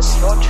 Just Lord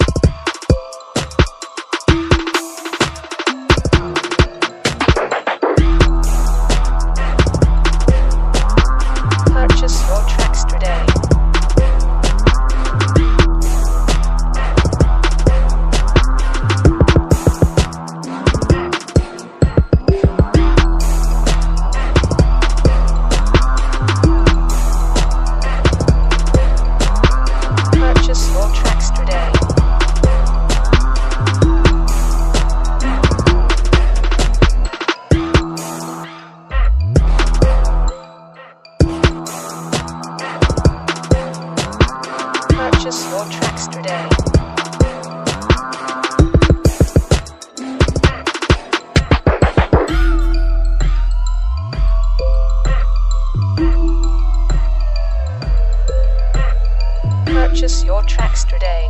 Tracks. Purchase your tracks today.